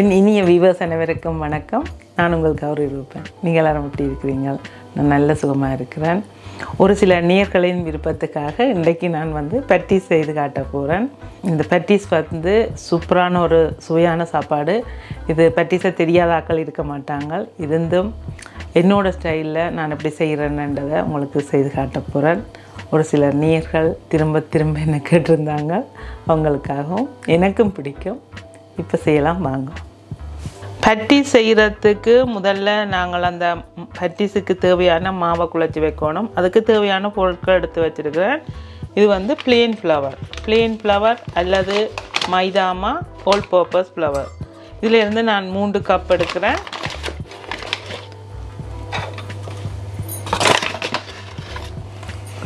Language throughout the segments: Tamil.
என் இனிய விவஸ் அனைவருக்கும் வணக்கம். நான் உங்கள் கௌரி இருப்பேன் நீங்கள் எல்லாரும் எப்படி இருக்கிறீங்க? நான் நல்ல சுகமாக இருக்கிறேன். ஒரு சில நேர்களின் விருப்பத்துக்காக இன்றைக்கு நான் வந்து பட்டீஸ் செய்து காட்ட போகிறேன் இந்த பட்டீஸ் வந்து சூப்பரான ஒரு சுவையான சாப்பாடு. இது பட்டீஸை தெரியாத ஆக்கள் இருக்க மாட்டாங்க. இருந்தும் என்னோடய ஸ்டைலில் நான் எப்படி செய்கிறேன்ன்றதை உங்களுக்கு செய்து காட்ட போகிறேன் ஒரு சில நேர்கள் திரும்ப திரும்ப என்ன கேட்டிருந்தாங்க? அவங்களுக்காகவும் எனக்கும் பிடிக்கும். இப்போ செய்யலாம் வாங்க. பட்டி செய்கிறதுக்கு முதல்ல நாங்கள் அந்த பட்டிஸுக்கு தேவையான மாவை குழச்சி வைக்கணும். அதுக்கு தேவையான பொருட்கள் எடுத்து வச்சுருக்கிறேன். இது வந்து பிளெயின் ஃப்ளவர் பிளெயின் ஃப்ளவர் அல்லது மைதாமா ஹோல் பர்பஸ் ஃப்ளவர் இதிலிருந்து நான் மூன்று கப் எடுக்கிறேன்.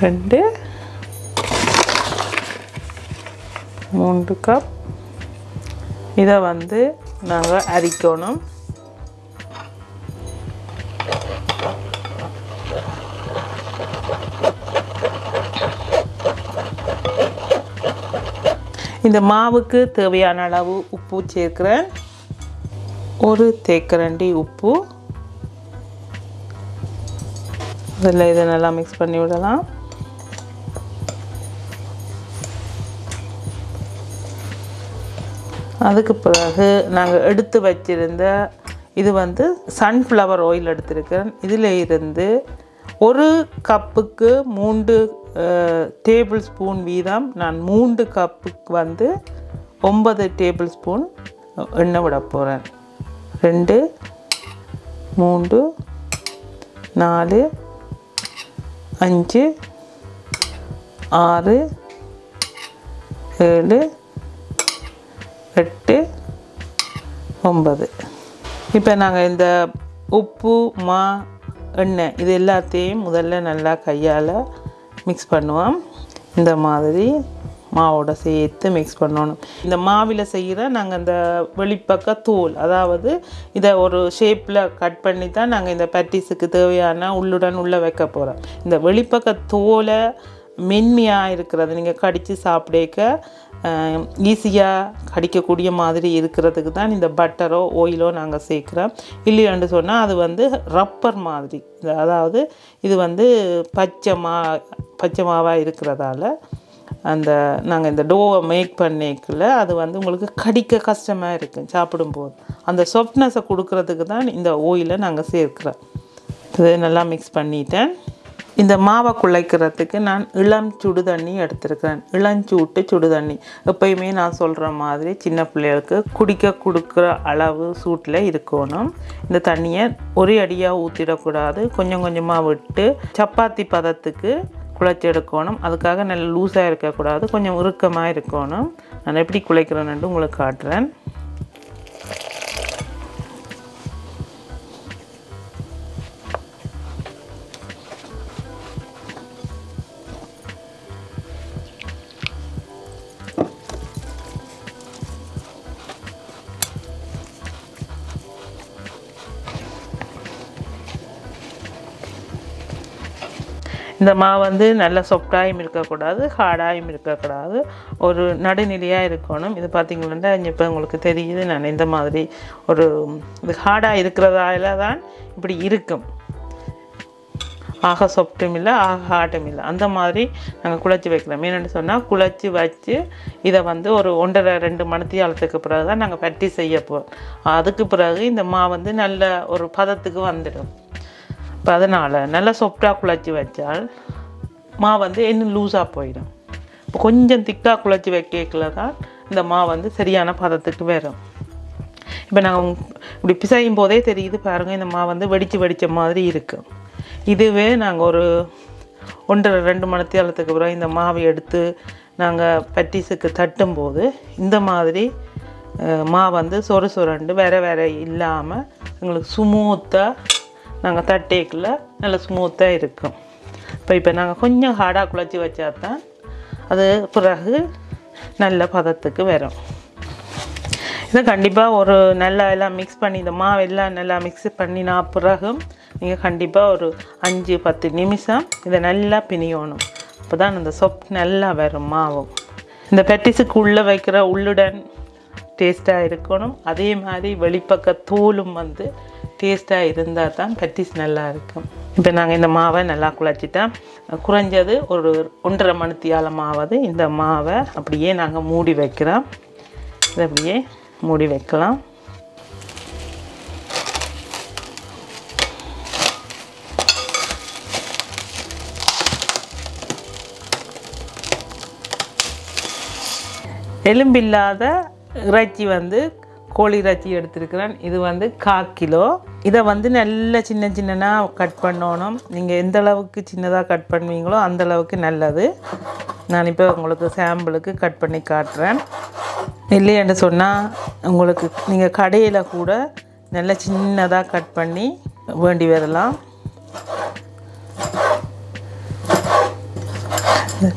ரெண்டு மூன்று கப் இதை வந்து நாங்கள் அரிக்கணும். இந்த மாவுக்கு தேவையான அளவு உப்பு சேர்க்கிறேன். ஒரு தேக்கரண்டி உப்பு. இதில் இதை நல்லா மிக்ஸ் பண்ணி விடலாம். அதுக்கு பிறகு நாங்கள் எடுத்து வச்சிருந்த இது வந்து சன்ஃப்ளவர் ஆயில் எடுத்திருக்கிறேன். இதில் இருந்து ஒரு கப்புக்கு மூன்று டேபிள் ஸ்பூன் வீதம் நான் மூன்று கப்புக்கு வந்து ஒன்பது டேபிள் ஸ்பூன் எண்ணெய் விட போகிறேன் ரெண்டு மூன்று நாலு அஞ்சு ஆறு ஏழு எட்டு ஒம்பது இப்போ நாங்கள் இந்த உப்பு மா எண்ணெய் இது எல்லாத்தையும் முதல்ல நல்லா கையால் மிக்ஸ் பண்ணுவோம். இந்த மாதிரி மாவோட சேர்த்து மிக்ஸ் பண்ணணும். இந்த மாவில் செய்கிற நாங்கள் இந்த வெளிப்பக்க தோல் அதாவது இதை ஒரு ஷேப்பில் கட் பண்ணி தான் நாங்கள் இந்த பட்டிஸுக்கு தேவையான உள்ளுடன் உள்ளே வைக்க போகிறோம் இந்த வெளிப்பக்க தோலை மென்மையாக இருக்கிறது. நீங்கள் கடித்து சாப்பிடக்க ஈஸியாக கடிக்கக்கூடிய மாதிரி இருக்கிறதுக்கு தான் இந்த பட்டரோ ஓயிலோ நாங்கள் சேர்க்குறோம். இல்லையாண்டு சொன்னால் அது வந்து ரப்பர் மாதிரி. அதாவது இது வந்து பச்சை மா பச்சை மாவாக இருக்கிறதால அந்த நாங்கள் இந்த டோவை மேக் பண்ணிக்கல அது வந்து உங்களுக்கு கடிக்க கஷ்டமாக இருக்கும் சாப்பிடும்போது. அந்த சாஃப்ட்னஸை கொடுக்கறதுக்கு தான் இந்த ஓயிலை நாங்கள் சேர்க்குறோம். இதை நல்லா மிக்ஸ் பண்ணிட்டேன். இந்த மாவை குழைக்கிறதுக்கு நான் இளம் சுடு தண்ணி எடுத்திருக்கிறேன் இளஞ்சூட்டு சுடு தண்ணி. எப்பயுமே நான் சொல்கிற மாதிரி சின்ன பிள்ளைகளுக்கு குடிக்க கொடுக்குற அளவு சூட்டில் இருக்கணும். இந்த தண்ணியை ஒரே அடியாக ஊற்றிடக்கூடாது கொஞ்சம் கொஞ்சமாக விட்டு சப்பாத்தி பதத்துக்கு குழைச்சி எடுக்கணும். அதுக்காக நல்ல லூஸாக இருக்கக்கூடாது. கொஞ்சம் உருக்கமாக இருக்கணும். நான் எப்படி குழைக்கிறேன்னு உங்களுக்கு காட்டுறேன். இந்த மாவு வந்து நல்ல சொப்டாயும் இருக்கக்கூடாது ஹார்டாயும் இருக்கக்கூடாது. ஒரு நடுநிலையாக இருக்கணும். இது பார்த்திங்கன்னா இப்போ உங்களுக்கு தெரியுது நான் இந்த மாதிரி ஒரு இது ஹார்டாக இருக்கிறதால தான் இப்படி இருக்கும். ஆக சொப்டும் இல்லை ஆக ஹார்ட்டும் இல்லை. அந்த மாதிரி நாங்கள் குழச்சி வைக்கிறோம் என்னென்னு சொன்னால் குழச்சி வச்சு இதை வந்து ஒரு ஒன்றரை ரெண்டு மணித்தியாலத்துக்கு பிறகு தான் நாங்கள் பட்டி செய்ய போகிறோம் அதுக்கு பிறகு இந்த மா வந்து நல்ல ஒரு பதத்துக்கு வந்துடும். இப்போ அதனால் நல்லா சொப்டாக குழச்சி வச்சால் மா வந்து இன்னும் லூஸாக போயிடும். இப்போ கொஞ்சம் திக்காக குழச்சி வைக்கல தான் இந்த மா வந்து சரியான பதத்துக்கு வரும். இப்போ நாங்கள் இப்படி பிசையும் போதே தெரியுது பாருங்கள் இந்த மா வந்து வெடித்து வெடித்த மாதிரி இருக்கும் இதுவே நாங்கள் ஒரு ஒன்றரை ரெண்டு மணி அப்புறம் இந்த மாவை எடுத்து நாங்கள் பட்டிஸுக்கு தட்டும்போது இந்த மாதிரி மா வந்து சொர சொரண்டு வேற வேற இல்லாமல் எங்களுக்கு சுமூத்தாக நாங்கள் தட்டேக்கில் நல்லா ஸ்மூத்தாக இருக்கும். இப்போ இப்போ நாங்கள் கொஞ்சம் ஹார்டாக குழச்சி வச்சா தான் அது பிறகு நல்ல பதத்துக்கு வரும். இதை கண்டிப்பாக ஒரு நல்லா எல்லாம் மிக்ஸ் பண்ணி இந்த மாவு எல்லாம் நல்லா மிக்ஸ் பண்ணினா பிறகும் நீங்கள் கண்டிப்பாக ஒரு அஞ்சு பத்து நிமிஷம் இதை நல்லா பிணியணும். அப்போ தான் அந்த சொப் நல்லா வரும் மாவும் இந்த பெட்டிஸுக்கு உள்ளே வைக்கிற உள்ளுடன் டேஸ்ட்டாக இருக்கணும். அதே மாதிரி வெளிப்பக்க தோலும் வந்து டேஸ்ட்டாக இருந்தால் தான் பட்டிஸ் நல்லா இருக்கும். இப்போ நாங்கள் இந்த மாவை நல்லா குழச்சிட்டோம் குறைஞ்சது ஒரு ஒன்றரை மணித்தியால மாவது இந்த மாவை அப்படியே நாங்கள் மூடி வைக்கிறோம். இதை அப்படியே மூடி வைக்கலாம். எலும்பில்லாத இறைச்சி வந்து கோழி இறைச்சி எடுத்திருக்கிறேன். இது வந்து கால் கிலோ. இதை வந்து நல்ல சின்ன சின்னதாக கட் பண்ணணும். நீங்கள் எந்த அளவுக்கு சின்னதாக கட் பண்ணுவீங்களோ அந்தளவுக்கு நல்லது. நான் இப்போ உங்களுக்கு சாம்பிளுக்கு கட் பண்ணி காட்டுறேன். இல்லையென்று சொன்னால் உங்களுக்கு நீங்கள் கடையில் கூட நல்ல சின்னதாக கட் பண்ணி வேண்டி வரலாம்.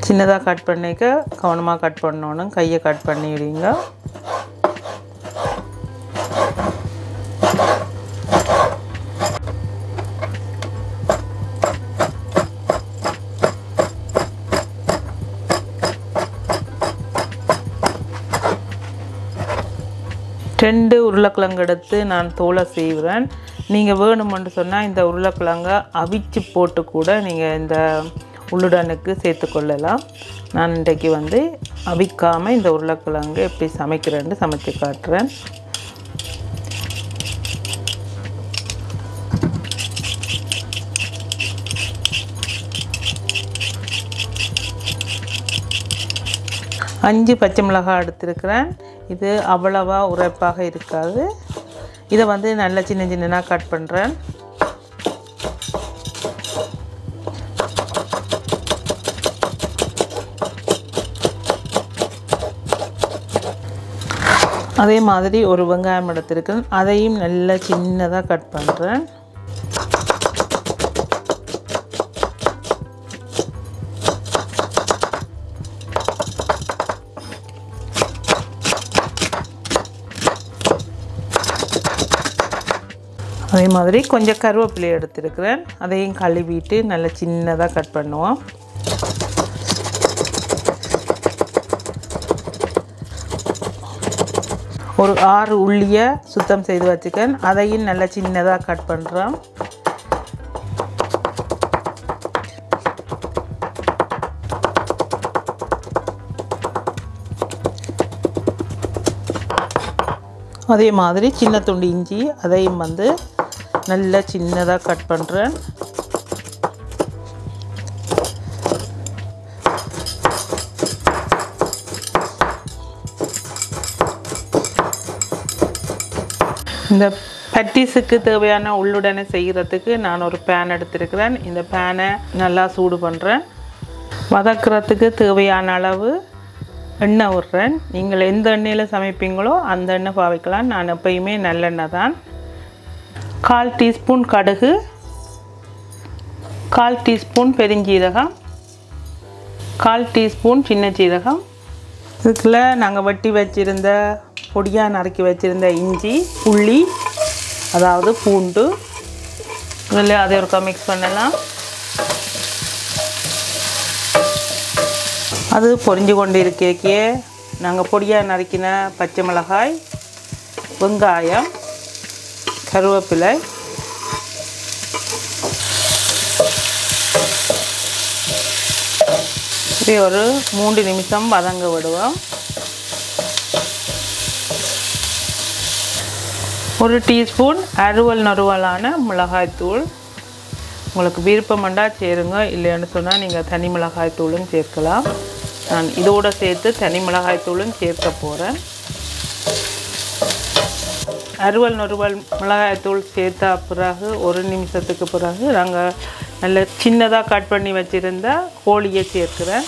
சின்னதாக கட் பண்ணிக்க கவனமாக கட் பண்ணணும். கையை கட் பண்ணிடுவீங்க. ரெண்டு உருளைக்கிழங்கு எடுத்து நான் தோலை செய்கிறேன் நீங்கள் வேணுமென்று சொன்னால் இந்த உருளைக்கிழங்கை அவிச்சு போட்டு கூட நீங்கள் இந்த உள்ளுடனுக்கு சேர்த்துக்கொள்ளலாம் நான் இன்றைக்கு வந்து அவிக்காமல் இந்த உருளைக்கிழங்கு எப்படி சமைக்கிறேன்னு சமைச்சு காட்டுறேன். அஞ்சு பச்சை மிளகாய் எடுத்திருக்கிறேன். இது அவ்வளவா உரைப்பாக இருக்காது. இதை வந்து நல்லா சின்ன சின்னதாக கட் பண்ணுறேன் அதே மாதிரி ஒரு வெங்காயம் எடுத்திருக்கேன். அதையும் நல்லா சின்னதாக கட் பண்ணுறேன் அதே மாதிரி கொஞ்சம் கருவேப்பிலை எடுத்துருக்கிறேன். அதையும் கழுவிட்டு நல்லா சின்னதாக கட் பண்ணுவோம். ஒரு ஆறு உள்ளியை சுத்தம் செய்து வச்சுக்கேன். அதையும் நல்லா சின்னதாக கட் பண்ணுறோம் அதே மாதிரி சின்ன துண்டு இஞ்சி அதையும் வந்து நல்ல சின்னதாக கட் பண்ணுறேன் இந்த பட்டிஸுக்கு தேவையான உள்ளுடனே செய்கிறதுக்கு நான் ஒரு பேன் எடுத்திருக்கிறேன். இந்த பேனை நல்லா சூடு பண்ணுறேன் வதக்கிறதுக்கு தேவையான அளவு எண்ணெய் விட்றேன் நீங்கள் எந்த எண்ணெயில் சமைப்பீங்களோ அந்த எண்ணெய் பாவிக்கலாம். நான் எப்பயுமே நல்லெண்ணெய் தான். கால் டீஸ்பூன் கடுகு கால் டீஸ்பூன் பெருஞ்சீரகம் கால் டீஸ்பூன் சின்ன சீரகம் இதுக்குள்ள நாங்கள் வெட்டி வச்சுருந்த பொடியாக நறுக்கி வச்சுருந்த இஞ்சி புள்ளி அதாவது பூண்டு. இதில் அதை ஒருக்கா மிக்ஸ் பண்ணலாம். அது பொரிஞ்சு கொண்டு இருக்கே நாங்கள் பொடியாக நறுக்கின பச்சை மிளகாய் வெங்காயம் கருவேப்பிலை. இப்படி ஒரு மூன்று நிமிஷம் வதங்க விடுவோம். ஒரு டீஸ்பூன் அறுவல் நறுவலான மிளகாய்த்தூள். உங்களுக்கு விருப்பமண்டா சேருங்க இல்லைன்னு சொன்னால் நீங்கள் தனி மிளகாய்த்தூளும் சேர்க்கலாம். நான் இதோடு சேர்த்து தனி மிளகாய்த்தூளும் சேர்க்க போகிறேன் அறுவல் நொறுவல் மிளகாய்த்தூள் சேர்த்தா பிறகு ஒரு நிமிஷத்துக்கு பிறகு நாங்கள் நல்ல சின்னதாக கட் பண்ணி வச்சுருந்த கோழியை சேர்க்குறேன்.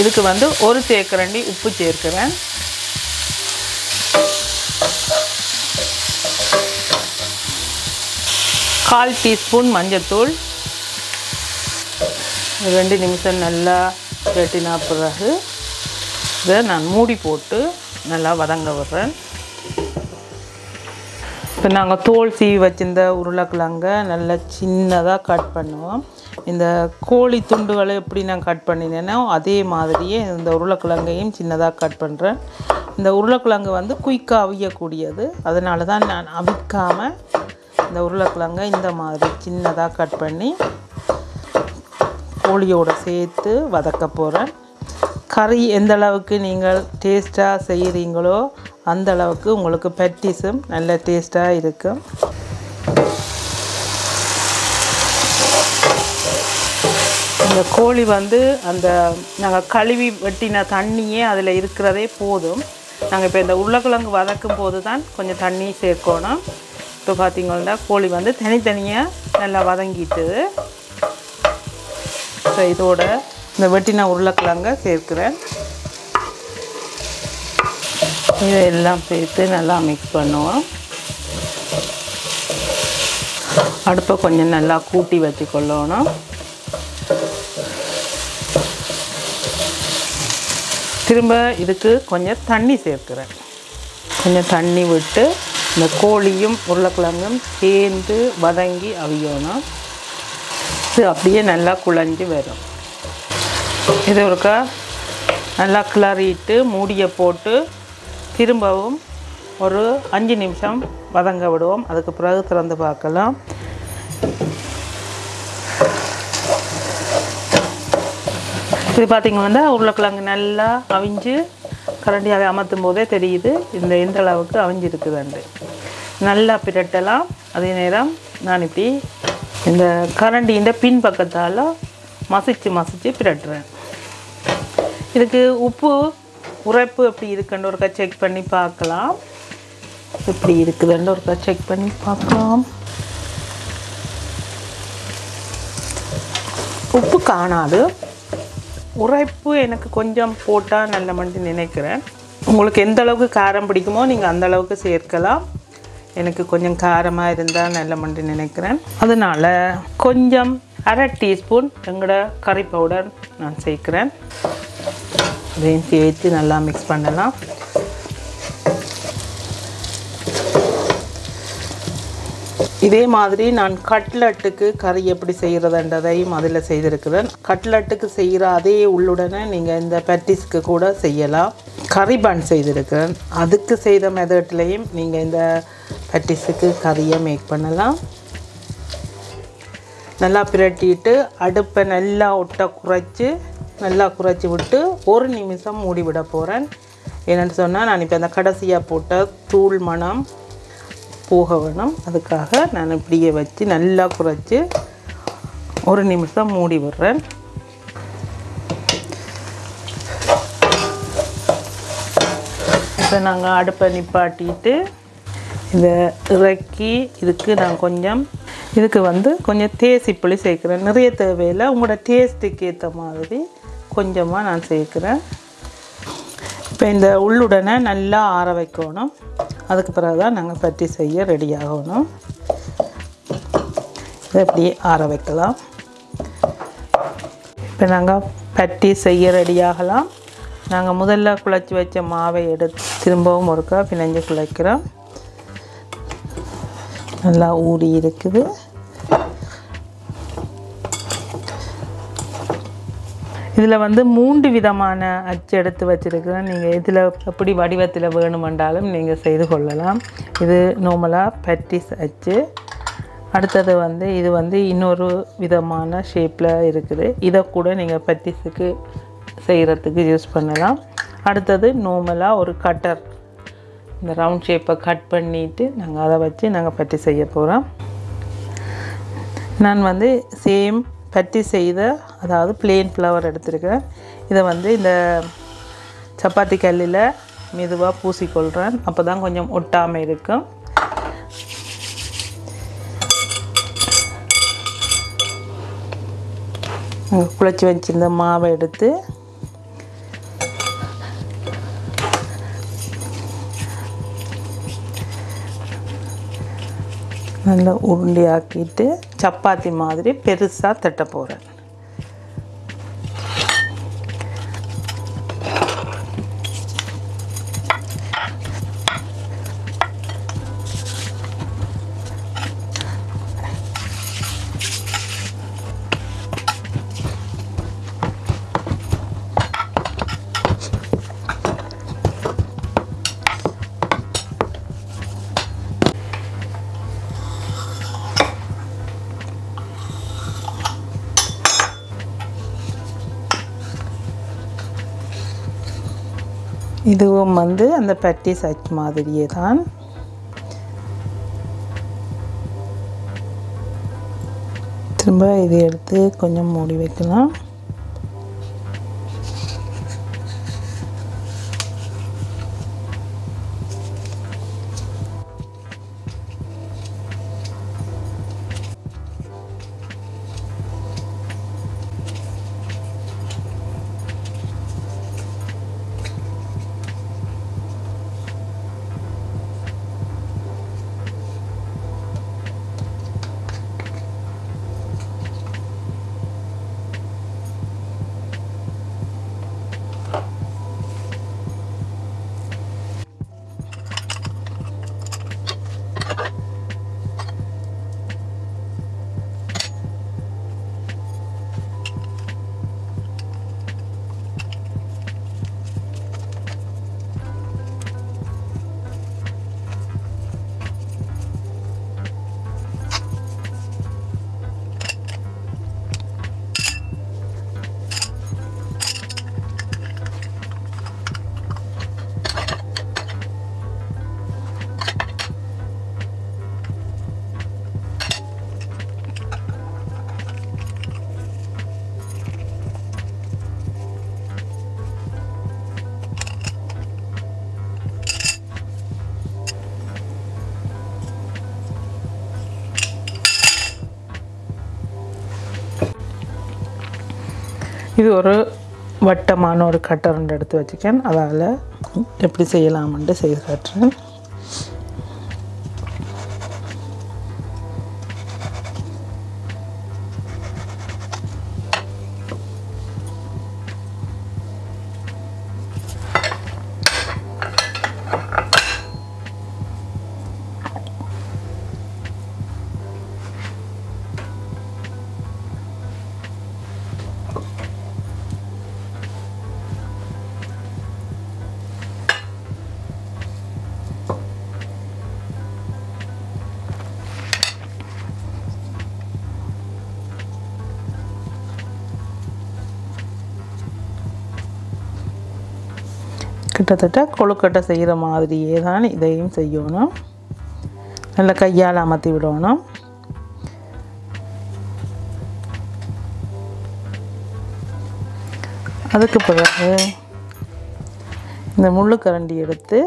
இதுக்கு வந்து ஒரு தேக்கரண்டி உப்பு சேர்க்கிறேன். கால் டீஸ்பூன் மஞ்சத்தூள். ரெண்டு நிமிஷம் நல்லா வெட்டினா பிறகு இதை நான் மூடி போட்டு நல்லா வதங்க விடுறேன். இப்போ நாங்கள் தோல் சீவி வச்சிருந்த உருளைக்கிழங்க நல்லா சின்னதாக கட் பண்ணுவோம். இந்த கோழி துண்டுகளை எப்படி நான் கட் பண்ணினேனோ அதே மாதிரியே இந்த உருளைக்கிழங்கையும் சின்னதாக கட் பண்ணுறேன் இந்த உருளைக்கிழங்கு வந்து குயிக்காக அவியக்கூடியது. அதனால தான் நான் அவிக்காமல் இந்த உருளைக்கிழங்கை இந்த மாதிரி சின்னதாக கட் பண்ணி கோழியோடு சேர்த்து வதக்க போகிறேன் கறி எந்த அளவுக்கு நீங்கள் டேஸ்ட்டாக செய்கிறீங்களோ அந்த அளவுக்கு உங்களுக்கு பெட்டிஸும் நல்ல டேஸ்ட்டாக இருக்கும். இந்த கோழி வந்து அந்த நாங்கள் கழுவி வெட்டின தண்ணியே அதில் இருக்கிறதே போதும். நாங்கள் இப்போ இந்த உருளைக்கிழங்கு வதக்கும் போது தான் கொஞ்சம் தண்ணி சேர்க்கணும். இப்போ பார்த்தீங்கன்னா கோழி வந்து தனித்தனியாக நல்லா வதங்கிட்டுது ஸோ இதோட இந்த வெட்டின உருளைக்கிழங்க சேர்க்குறேன். இதெல்லாம் சேர்த்து நல்லா மிக்ஸ் பண்ணுவோம். அடுப்பை கொஞ்சம் நல்லா கூட்டி வச்சுக்கொள்ளணும். திரும்ப இதுக்கு கொஞ்சம் தண்ணி சேர்க்குறேன். கொஞ்சம் தண்ணி விட்டு இந்த கோழியும் உருளைக்கிழங்கும் சேர்ந்து வதங்கி அவியோனா இது அப்படியே நல்லா குழஞ்சி வரும். இது ஒருக்கா நல்லா கிளறிட்டு மூடியை போட்டு திரும்பவும் ஒரு அஞ்சு நிமிஷம் வதங்க விடுவோம். அதுக்கு பிறகு திறந்து பார்க்கலாம். இது பார்த்திங்கன்னா உருளைக்கிழங்கு நல்லா அவிஞ்சு கரண்டியாக அமர்த்தும் போதே தெரியுது இந்த எந்த அளவுக்கு அவிஞ்சிருக்குதுண்டு நல்லா பிரட்டலாம். அதே நேரம் நான் இப்படி இந்த கரண்டியின் பின் பக்கத்தால் மசிச்சு மசிச்சு பிரட்டுறேன். இதுக்கு உப்பு உரைப்பு எப்படி இருக்குன்னு ஒருக்கா செக் பண்ணி பார்க்கலாம். எப்படி இருக்குதுன்னு ஒருக்கா செக் பண்ணி பார்க்கலாம். உப்பு காணாது. உரைப்பு எனக்கு கொஞ்சம் போட்டால் நல்ல மட்டும் நினைக்கிறேன். உங்களுக்கு எந்த அளவுக்கு காரம் பிடிக்குமோ நீங்கள் அந்த அளவுக்கு சேர்க்கலாம். எனக்கு கொஞ்சம் காரமாக இருந்தால் நல்ல மட்டும் நினைக்கிறேன். அதனால் கொஞ்சம் அரை டீஸ்பூன் எங்களோட கறி பவுடர் நான் சேர்க்குறேன். அதையும் சேர்த்து நல்லா மிக்ஸ் பண்ணலாம். இதே மாதிரி நான் கட்லட்டுக்கு கறி எப்படி செய்கிறதுன்றதையும் அதில் செய்திருக்கிறேன். கட்லட்டுக்கு செய்கிற அதே உள்ளுடனே நீங்கள் இந்த பட்டிஸ்க்கு கூட செய்யலாம். கறி பன் செய்திருக்கிறேன். அதுக்கு செய்த மெதட்லேயும் நீங்கள் இந்த பட்டிஸுக்கு கறியை மேக் பண்ணலாம். நல்லா பிரட்டிட்டு அடுப்பை நல்லா ஒட்ட குறைச்சி நல்லா குறைச்சி விட்டு ஒரு நிமிஷம் மூடிவிட போகிறேன் என்னென்னு சொன்னால் நான் இப்போ அந்த கடைசியாக போட்ட தூள் மணம் போக வேணும். அதுக்காக நான் இப்படியே வச்சு நல்லா குறைச்சி ஒரு நிமிஷம் மூடி விடுறேன். இப்போ நாங்கள் அடுப்பை நிப்பாட்டிட்டு இதை இறக்கி இதுக்கு நான் கொஞ்சம் இதுக்கு வந்து கொஞ்சம் தேசி புளி சேர்க்குறேன். நிறைய தேவையில்லை. உங்களோட டேஸ்ட்டுக்கு ஏற்ற மாதிரி கொஞ்சமாக நான் சேர்க்குறேன். இப்போ இந்த உள்ளுடனே நல்லா ஆற வைக்கணும். அதுக்கு பிறகு தான் நாங்கள் பட்டி செய்ய ரெடி ஆகணும். இதை அப்படியே ஆற வைக்கலாம். இப்போ நாங்கள் பட்டி செய்ய ரெடியாகலாம் நாங்கள் முதல்ல குழச்சி வச்ச மாவை எடுத்து திரும்பவும் ஒருக்கா பிணைஞ்சு குழைக்கிறோம். நல்லா ஊறி இருக்குது. இதில் வந்து மூன்று விதமான அச்சு எடுத்து வச்சுருக்கிறேன். நீங்கள் இதில் எப்படி வடிவத்தில் வேணுமென்றாலும் நீங்கள் செய்து கொள்ளலாம். இது நார்மலாக பட்டிஸ் அச்சு. அடுத்தது வந்து இது வந்து இன்னொரு விதமான ஷேப்பில் இருக்குது. இதை கூட நீங்கள் பட்டிஸுக்கு செய்கிறதுக்கு யூஸ் பண்ணலாம். அடுத்தது நார்மலாக ஒரு கட்டர் இந்த ரவுண்ட் ஷேப்பை கட் பண்ணிவிட்டு நாங்கள் அதை வச்சு நாங்கள் பட்டி செய்ய போகிறோம் நான் வந்து சேம் பட்டி செய்த அதாவது பிளெயின் ஃப்ளவர் எடுத்திருக்கேன். இதை வந்து இந்த சப்பாத்தி கல்லில் மெதுவாக பூசிக்கொள்கிறேன் அப்போ தான் கொஞ்சம் ஒட்டாமல் இருக்கும். குழச்சி வச்சுருந்த மாவை எடுத்து நல்லா உருண்டையாக்கிட்டு சப்பாத்தி மாதிரி பெருசாக தட்ட போகிறேன் இதுவும் வந்து அந்த பட்டி சச் மாதிரியே தான். திரும்ப இதை எடுத்து கொஞ்சம் மூடி வைக்கலாம். இது ஒரு வட்டமான ஒரு கட்டரண்டு எடுத்து வச்சுக்கேன். அதால் எப்படி செய்யலாம்ன்ட்டு செய்து காட்டுறேன். கிட்டத்தட்ட கொழுக்கட்டை செய்கிற மாதிரியே தான் இதையும் செய்யணும். நல்லா கையால் அமர்த்தி விடணும். அதுக்கு பிறகு இந்த முள்ளு கரண்டி எடுத்து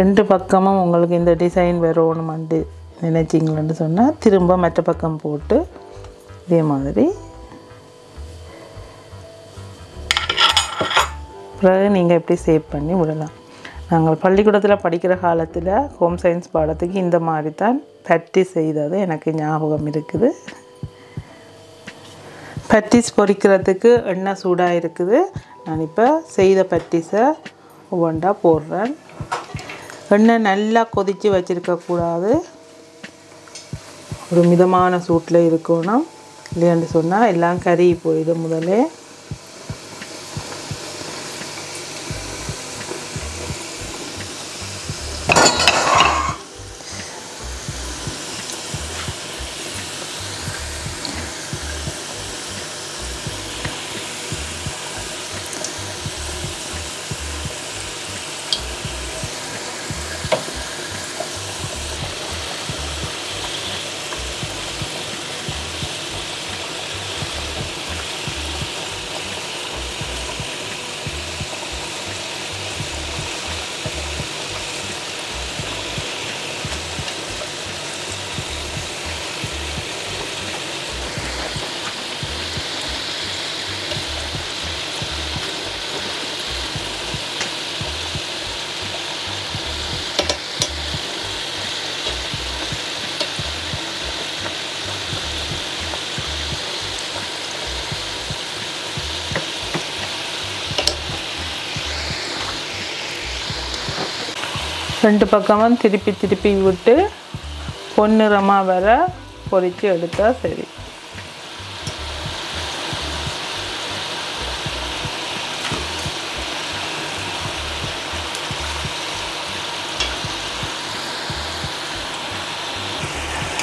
ரெண்டு பக்கமும் உங்களுக்கு இந்த டிசைன் வரணுமாண்டு நினைச்சிங்களேன்னு சொன்னால் திரும்ப மற்ற பக்கம் போட்டு இதே மாதிரி. பிறகு நீங்கள் எப்படி சேவ் பண்ணி விடலாம். நாங்கள் பள்ளிக்கூடத்தில் படிக்கிற காலத்தில் ஹோம் சயின்ஸ் பாடத்துக்கு இந்த மாதிரி தான் பட்டி செய்தது எனக்கு ஞாபகம் இருக்குது. பட்டிஸ் பொரிக்கிறதுக்கு எண்ணெய் சூடாக இருக்குது. நான் இப்போ செய்த பட்டிஸை ஒவ்வொன்றா போடுறேன். எண்ணெய் நல்லா கொதித்து வச்சுருக்கக்கூடாது ஒரு மிதமான சூட்டில் இருக்கணும். இல்லைன்னு சொன்னால் எல்லாம் கறி போயிடும் முதலே. ரெண்டு பக்கமும் திருப்பி திருப்பி விட்டு பொன்னிறமாக வர பொரித்து எடுத்தால் சரி.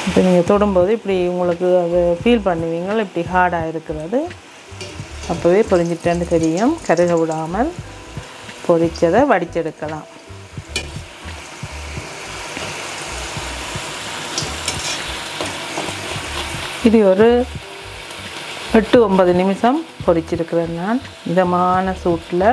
இப்போ நீங்கள் தொடும்போது இப்படி உங்களுக்கு அது ஃபீல் பண்ணுவீங்க இப்படி ஹார்டாக இருக்கிறது. அப்போவே பொறிஞ்சிட்டேன்னு தெரியும். கருக விடாமல் பொரிச்சதை வடிச்செடுக்கலாம். இது ஒரு எட்டு ஒன்பது நிமிஷம் பொரிச்சிருக்கிறேன் நான். மிதமான சூட்டில்.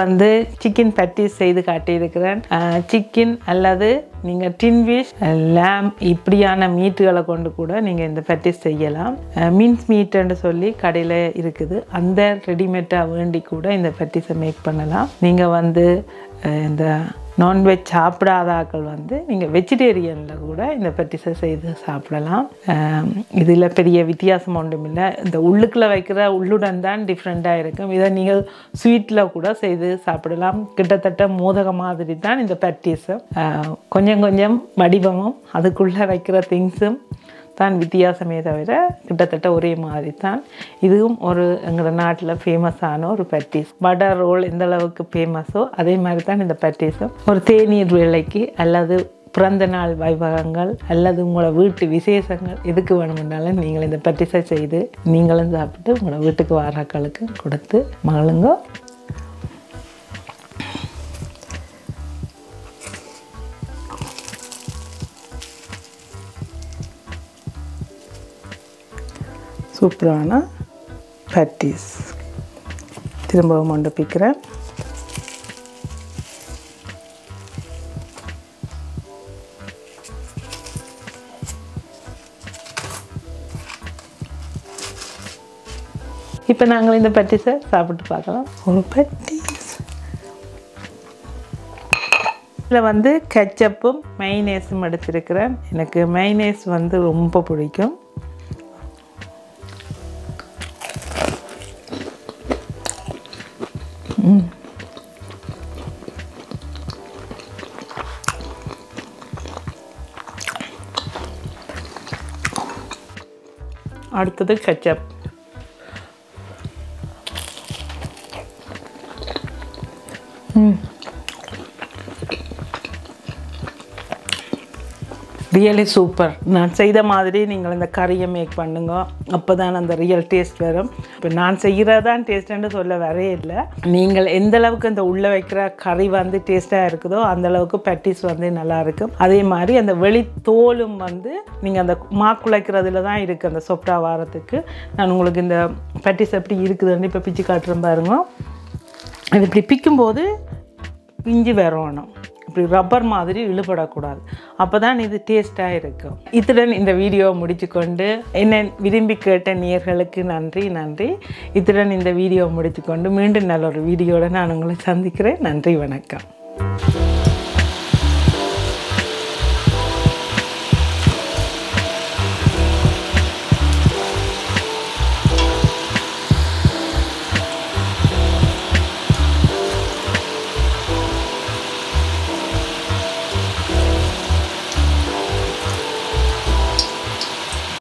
வந்து சிக்கன் பட்டீஸ் செய்து காட்டியிருக்கிறேன். சிக்கன் அல்லது நீங்கள் டின்விஷ் லேம் இப்படியான மீட்டுகளை கொண்டு கூட நீங்கள் இந்த பட்டீஸ் செய்யலாம். மின்ஸ் மீட்டுன்னு சொல்லி கடையில் இருக்குது. அந்த ரெடிமேட்டாக வேண்டி கூட இந்த பட்டிஸை மேக் பண்ணலாம். நீங்கள் வந்து இந்த நான்வெஜ் சாப்பிடாத ஆட்கள் வந்து நீங்கள் வெஜிடேரியனில் கூட இந்த பட்டிஸை செய்து சாப்பிடலாம். இதில் பெரிய வித்தியாசம் ஒன்றும் இல்லை. இந்த உள்ளுக்குள்ளே வைக்கிற உள்ளுடன் தான் டிஃப்ரெண்ட்டாக இருக்கும். இதை நீங்கள் ஸ்வீட்டில் கூட செய்து சாப்பிடலாம். கிட்டத்தட்ட மோதக மாதிரி தான் இந்த பட்டிஸும் கொஞ்சம் கொஞ்சம் வடிவமும் அதுக்குள்ளே வைக்கிற திங்ஸும் தான் வித்தியாசமே தவிர கிட்டத்தட்ட ஒரே மாதிரி தான் இதுவும் ஒரு எங்களோட நாட்டில் ஃபேமஸான ஒரு பட்டீஸ் வடை ரோல் எந்த அளவுக்கு ஃபேமஸோ அதே மாதிரி தான் இந்த பட்டீஸும் ஒரு தேநீர் வேலைக்கு அல்லது பிறந்த நாள் வைபவங்கள் அல்லது உங்களோட வீட்டு விசேஷங்கள் எதுக்கு வேணுமென்னாலும் நீங்கள் இந்த பட்டிசை செய்து நீங்களும் சாப்பிட்டு உங்களோட வீட்டுக்கு வாராக்களுக்கு கொடுத்து மகளுங்க சூப்பரான பட்டீஸ் திரும்பவும் ஒன்று பிக்கிறேன் இப்போ நாங்கள் இந்த பட்டீஸை சாப்பிட்டு பார்க்கலாம். ஒரு பட்டீஸ் இதில் வந்து கெச்சப்பும் மைனேஸும் எடுத்திருக்கிறேன். எனக்கு மைனேஸ் வந்து ரொம்ப பிடிக்கும். அடுத்தது கெச்சப் ரியலி சூப்பர் நான் செய்த மாதிரி நீங்கள் இந்த கறியை மேக் பண்ணுங்க. அப்போ தான் அந்த ரியல் டேஸ்ட் வரும். இப்போ நான் செய்கிறதான் டேஸ்ட்டுன்னு சொல்ல வரே இல்லை. நீங்கள் எந்த அளவுக்கு இந்த உள்ளே வைக்கிற கறி வந்து டேஸ்ட்டாக இருக்குதோ அந்த அளவுக்கு பட்டிஸ் வந்து நல்லா இருக்கும். அதே மாதிரி அந்த வெளி தோலும் வந்து நீங்கள் அந்த மாக்குழைக்கிறதுல தான் இருக்குது அந்த சொப்டா வாரத்துக்கு. நான் உங்களுக்கு இந்த பட்டிஸ் எப்படி இருக்குதுன்னு இப்போ பிச்சு காட்டுறேன் பாருங்க. அது இப்படி பிக்கும்போது இஞ்சி வரணும் இப்படி ரப்பர் மாதிரி இழுபடக்கூடாது. அப்போ தான் இது டேஸ்ட்டாக இருக்கும். இத்துடன் இந்த வீடியோவை முடிச்சுக்கொண்டு என்ன விரும்பி கேட்ட நேர்களுக்கு நன்றி நன்றி. இத்துடன் இந்த வீடியோவை முடித்துக்கொண்டு மீண்டும் நல்ல ஒரு வீடியோட நான் உங்களை சந்திக்கிறேன். நன்றி வணக்கம்.